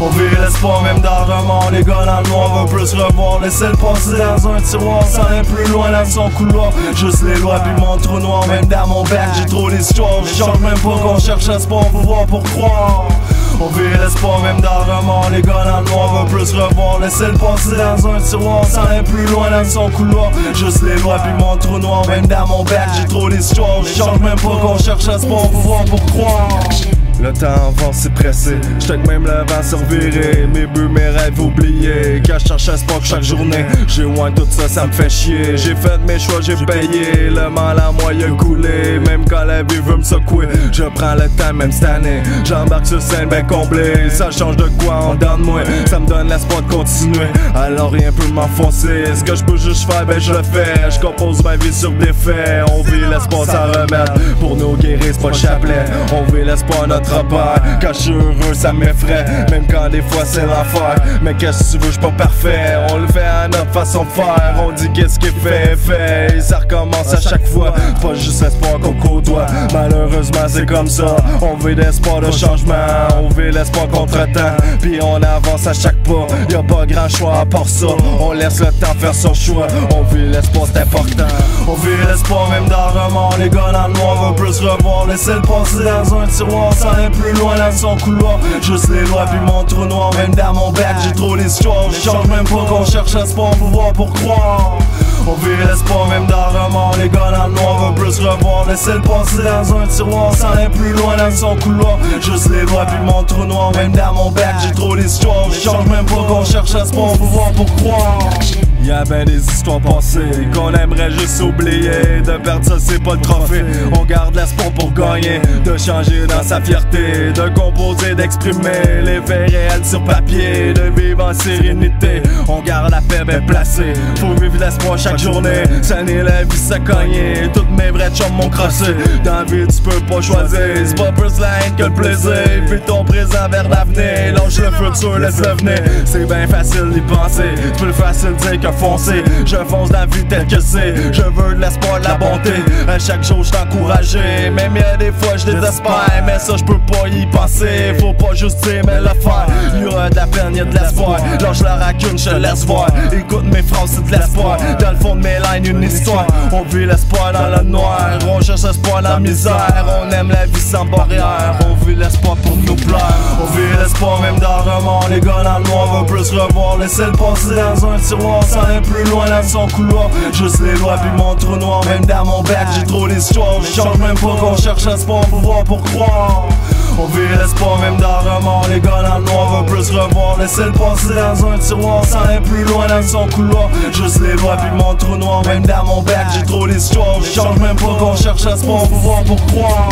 On vit l'espoir même dans le Les gars dans le noir veulent plus revoir. Laissez le passer dans un tiroir Sans aller plus loin dans son couloir. Juste les lois puis mon trou noir Même dans mon bac j'ai trop l'histoire Je change même pas qu'on cherche espoir pour voir pour croire. On vit l'espoir même dans le Les gars dans le noir veulent plus revoir. Laissez le passer dans un tiroir Sans aller plus loin dans son couloir. Juste les lois puis mon trou noir Même dans mon bac j'ai trop l'histoire Je change même pas qu'on cherche espoir pour voir pour croire le temps avance, c'est pressé. J't'aide même le vent se revirer. Mes buts, mes rêves oubliés. Cache cherche espoir chaque journée. J'ai loin tout ça, ça me fait chier. J'ai fait mes choix, j'ai payé. Le mal à moi, il a coulé. Même quand la vie veut me secouer. Je prends le temps, même cette année. J'embarque sur scène, ben comblé. Ça change de quoi en dedans de moi. Ça me donne l'espoir de continuer. Alors rien peut m'enfoncer. Ce que je peux juste faire, ben je le fais. Je compose ma vie sur des faits. On vit l'espoir sans remède. Pour nous guérir, c'est pas le chapelet. On vit l'espoir, notre quand je suis heureux, ça m'effraie, même quand des fois c'est l'enfer. Mais qu'est-ce que tu veux, je pas parfait. On le fait à notre façon de faire. On dit qu'est-ce qui fait, fait. Et ça recommence à chaque fois. Pas juste l'espoir qu'on côtoie. Malheureusement, c'est comme ça. On veut l'espoir de changement. On veut l'espoir contre-temps. Puis on avance à chaque pas. Y a pas grand choix à part ça. On laisse le temps faire son choix. On veut l'espoir, c'est important. On veut l'espoir, même dans le roman. Les gars dans le noir veulent plus revoir. Laissez le passer dans un tiroir aller plus loin dans son couloir. Juste les lois puis mon trou noir Même dans mon bac j'ai trop l'histoire Je change même pas qu'on cherche espoir pour voir pour croire. On vit l'espoir même dans le roman Les gars dans le noir veulent plus revoir Laissez le passer dans un tiroir Sans aller plus loin dans son couloir. Juste les lois puis mon trou noir Même dans mon bac j'ai trop l'histoire Je change même pas qu'on cherche espoir pour voir pour croire Y'a ben des histoires passées qu'on aimerait juste oublier. De perdre ça, c'est pas le trophée. On garde l'espoir pour gagner, de changer dans sa fierté, de composer, d'exprimer les faits réels sur papier, de vivre en sérénité. On garde la paix bien placée. Faut vivre l'espoir chaque journée. Ça n'est la vie, ça cogner. Toutes mes vrais chums m'ont crossé. Dans la vie, tu peux pas choisir. C'est pas plus la haine que le plaisir. Puis ton présent vers l'avenir. Lâche le futur, laisse-le venir. C'est bien facile d'y penser. Peux le facile dire que Je fonce la vie telle que c'est. Je veux de l'espoir, de la bonté. À chaque jour, je t'encourager. Même y'a des fois, je désespère. Mais ça, je peux pas y penser. Faut pas juste dire, mais le faire. Y'aura de la peine, y'a de l'espoir. Lâche la racune, je laisse voir. Écoute mes phrases, c'est de l'espoir. Dans le fond une histoire. On vit l'espoir dans le noir. On cherche l'espoir dans la misère. On aime la vie sans barrière. On vit l'espoir pour nous plaire. On vit l'espoir même dans. Les gars dans le noir veulent plus revoir. Laissez le passer dans un tiroir aller plus loin dans son couloir Juste les lois puis mon trou noir Même dans mon bac j'ai trop l'histoire Je change même pas qu'on cherche espoir pour voir pour croire on vit l'espoir même dans Les gars dans le noir plus revoir Laissez le passer dans un tiroir Sans aller plus loin dans son couloir. Juste les lois puis mon trou noir Même dans mon bac j'ai trop l'histoire Je change même pas qu'on cherche espoir pour voir pour croire